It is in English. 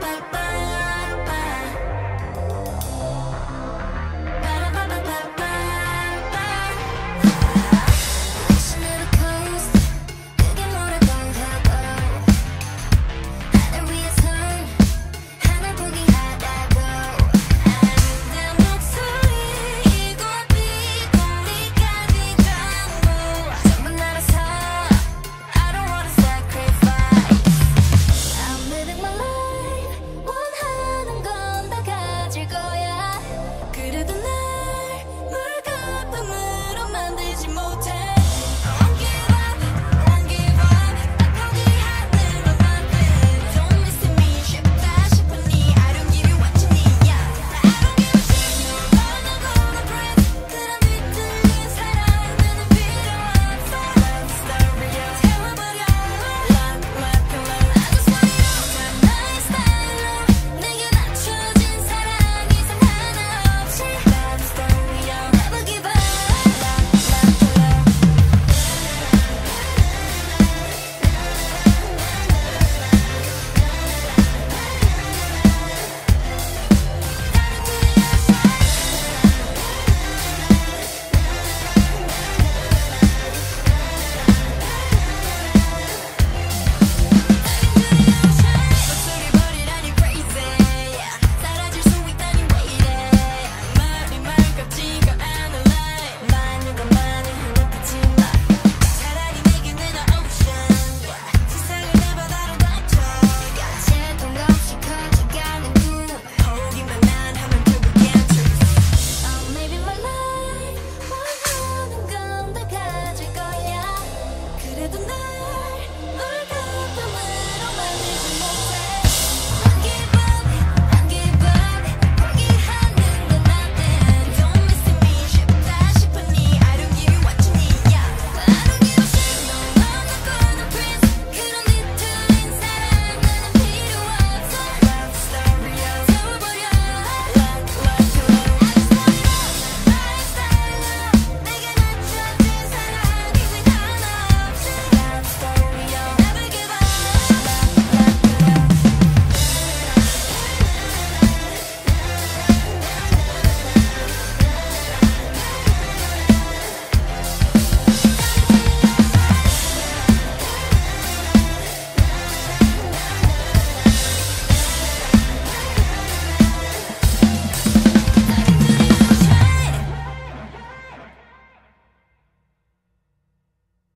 bye back.